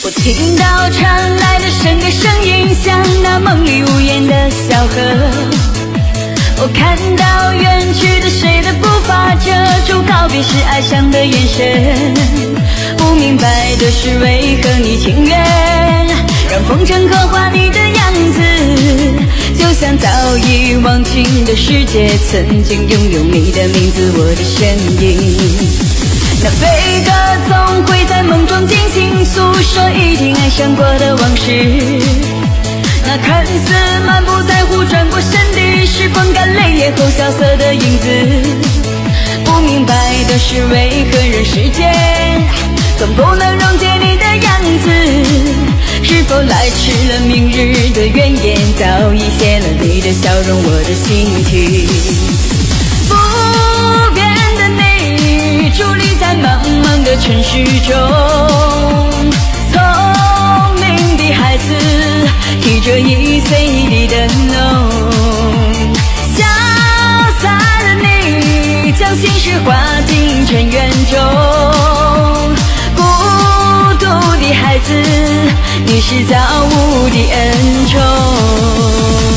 我听到传来的声歌声音，像那梦里无言的小河。我看到远去的谁的步伐，遮是爱上的眼神。不明白的是，为何你情愿让风尘刻画你的样子，就像早已忘情的世界，曾经拥有你的名字，我的身影。那悲歌总会在梦中惊醒，诉说一定爱上过的往事。那看似满不在乎转过身的，是风干泪眼后萧瑟的影子。是，为何人世间总不能溶解你的样子？是否来迟了，明日的愿言早已写了你的笑容，我的心情。不变的你，伫立在茫茫的城市中，聪明的孩子提着易碎的灯将心事化进尘缘中，孤独的孩子，你是造物的恩宠。